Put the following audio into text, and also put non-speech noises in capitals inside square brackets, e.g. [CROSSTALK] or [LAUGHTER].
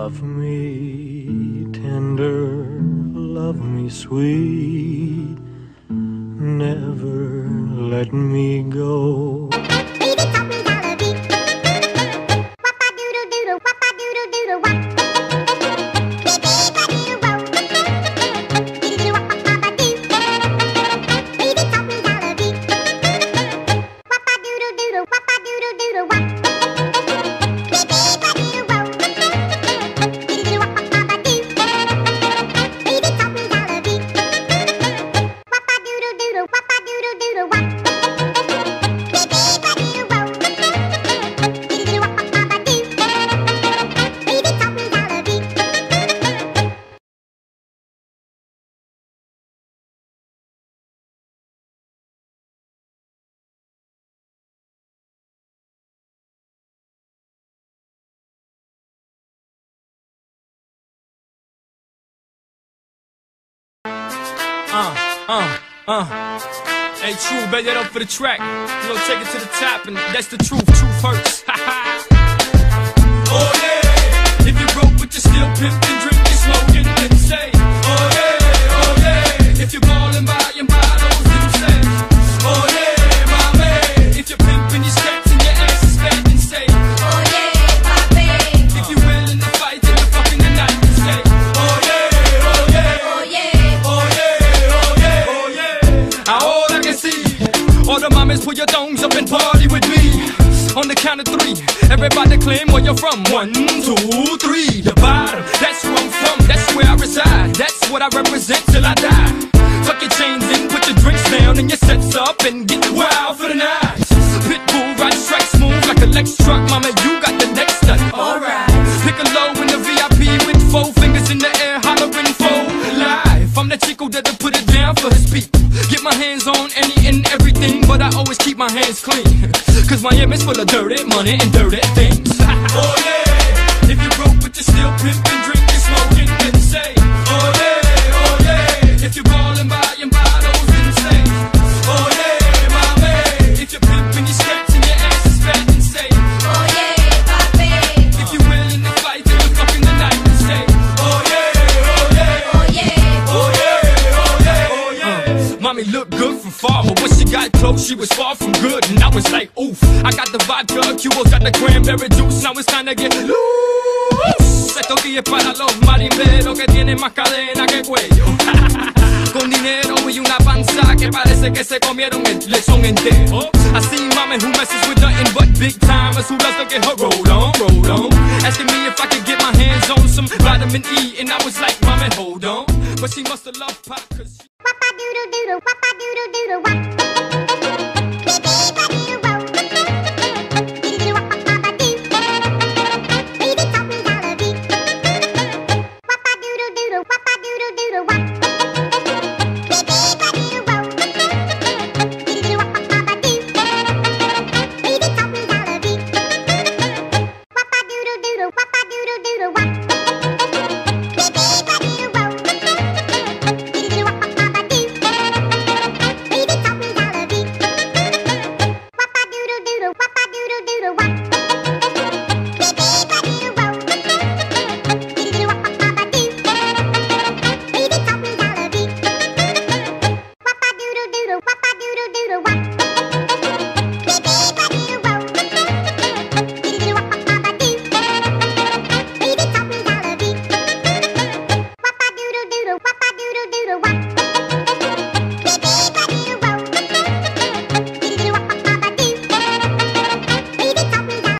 Love me tender, love me sweet, never let me go. Uh, uh. Hey, true, bet that up for the track. You know, take it to the top, and that's the truth. Truth hurts. [LAUGHS] Mamas put your thongs up and party with me. On the count of three, everybody claim where you're from. One, two, three. The bottom, that's where I'm from. That's where I reside. That's what I represent till I die. Tuck your chains in, put your drinks down, and your sets up, and get wild for the night. Pitbull rides track smooth like a Lex truck. Mama, you got the next stunt. Alright. Pick a low in the VIP with four fingers in the air, hollering for life. I'm the chico that'll put it down for his people. Get my hands on any but I always keep my hands clean. [LAUGHS] Cause Miami's full of dirty money and dirty things. [LAUGHS] oh yeah, looked good from far, but when she got close, she was far from good. And I was like, oof. I got the vodka, Cuba's got the cranberry juice. Now it's time to get loose. Esto aquí es para los marimberos que tienen más cadena que cuello. [LAUGHS] Con dinero y una panza que parece que se comieron el lechón entero. I see mama who messes with nothing but big timers who to get her roll on, roll on. Asking me if I could hands on some vitamin E, and I was like, mama, hold on. But she must have loved pop, cause she doodle doodle, doodle doodle.